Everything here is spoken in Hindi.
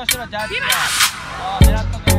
आशीर्वाद जा मेरा तो